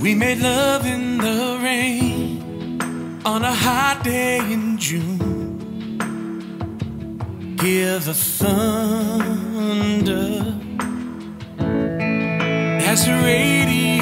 We made love in the rain on a hot day in June. Hear the thunder as the radio.